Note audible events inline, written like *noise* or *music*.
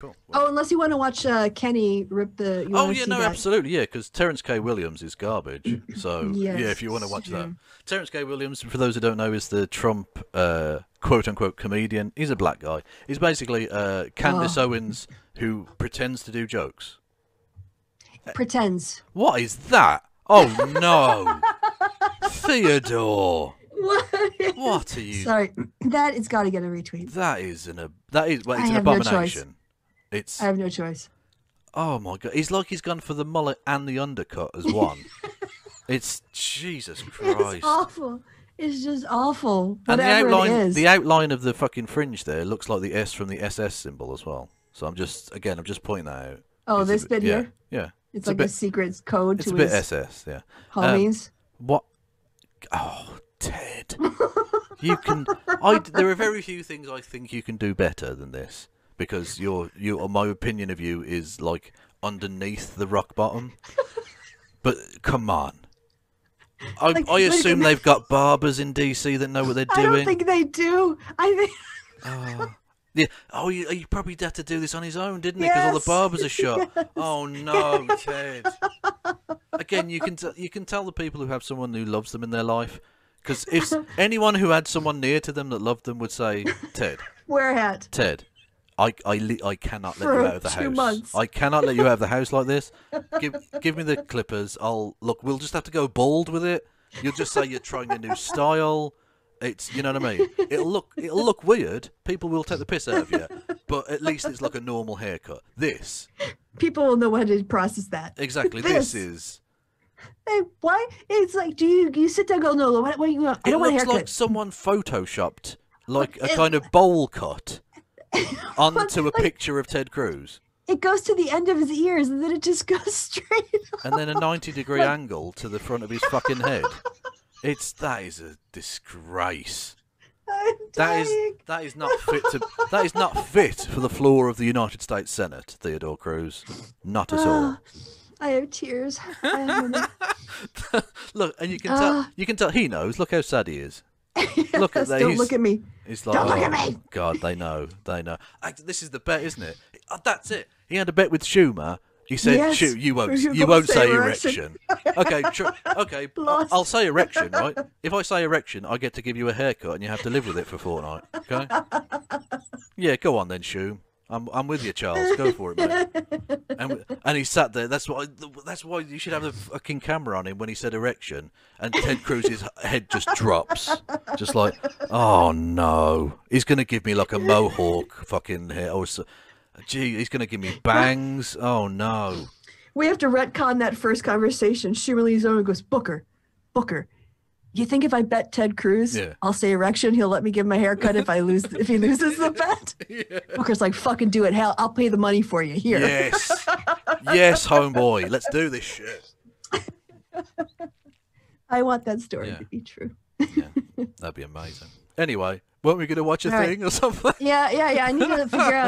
Cool. Well, Oh, unless you want to watch uh, Kenny rip the. You oh yeah, no, that. absolutely, yeah, because Terrence K. Williams is garbage. *clears throat* So yeah, if you want to watch that. Terrence K. Williams, for those who don't know, is the Trump uh, quote unquote comedian. He's a black guy. He's basically uh, Candace Oh. Owens who pretends to do jokes. Pretends. What is that? Oh no, *laughs* Theodore. What? What are you? Sorry, that has got to get a retweet. That is an ab- that is well, I it's an have no choice. abomination. It's I have no choice. oh my god. He's like he's gone for the mullet and the undercut as one. *laughs* it's Jesus Christ. It's awful. It's just awful. And the outline, the outline of the fucking fringe there looks like the S from the SS symbol as well. So I'm just again, I'm just pointing that out. oh, It's this bit- bit yeah, here. Yeah, It's, a like bit- a secret code it's to a bit SS. Yeah. Um, homies. What? Oh, Ted. you can. I. There are very few things I think you can do better than this because your you. My opinion of you is like underneath the rock bottom. *laughs* But come on. I, Like, I like- assume they've got barbers in DC that know what they're doing. I don't think they do. I think Oh. *laughs* Yeah. Oh, he, he probably had to do this on his own, didn't he? Because all the barbers are shot. Oh no, Ted. Again, you can t- you can tell the people who have someone who loves them in their life. Because if *laughs* anyone who had someone near to them that loved them would say, Ted, wear a hat. Ted, I I, I cannot let you out of the two house. months. I cannot let you out of the house like this. *laughs* Give give me the clippers. I'll look. We'll just have to go bald with it. You'll just say you're trying a new style. It's you know what I mean. It'll look it'll look weird. People will take the piss out of you, but at least it's like a normal haircut. This People will know how to process that. exactly. This, This. is. Hey, why? It's like, do you you sit down and go, no, what, what you want? I It don't want a looks haircut. like someone photoshopped like a It- kind of bowl cut *laughs* onto a picture of Ted Cruz. It goes to the end of his ears and then it just *laughs* goes straight. and then a 90 degree angle to the front of his fucking head. It's that is a disgrace. *laughs* That is that is not fit to that is not fit for the floor of the United States Senate, Theodore Cruz. Not at all. I have tears. I Look, and you can tell Ah. you can tell he knows. Look how sad he is. *laughs* Look at that. Don't he's- look at me. It's like, Don't look at oh, me. God, they know, they know. This is the bet, isn't it? Uh, That's it. He had a bet with Schumer. He said, Yes. "Schu, you won't, *laughs* You you won't say say erection." erection." okay, tr- okay. *laughs* I'll say erection, right? If I say erection, I get to give you a haircut, and you have to live with it for a fortnight. Okay? Yeah, go on then, Schu. I'm, I'm with you, Charles. Go for it, mate. *laughs* And, and he sat there. That's why. That's why you should have the fucking camera on him when he said erection, and Ted Cruz's head just drops, just like, oh no, he's gonna give me like a mohawk fucking hair. Oh, so- gee, he's gonna give me bangs. Oh no. We have to retcon that first conversation. Shirley Zone goes, Booker, Booker. You think if I bet Ted Cruz, Yeah. I'll say erection, he'll let me give my haircut if I lose if he loses the *laughs* bet? Booker's like, fucking do it. Hell, I'll pay the money for you. Here. Yes, *laughs* yes, homeboy. Let's do this shit. *laughs* I want that story Yeah. to be true. Yeah, that'd be amazing. Anyway, weren't we gonna watch a All right. thing or something? Yeah, yeah, yeah. I need to figure out